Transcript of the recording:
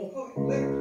okulda. Yok.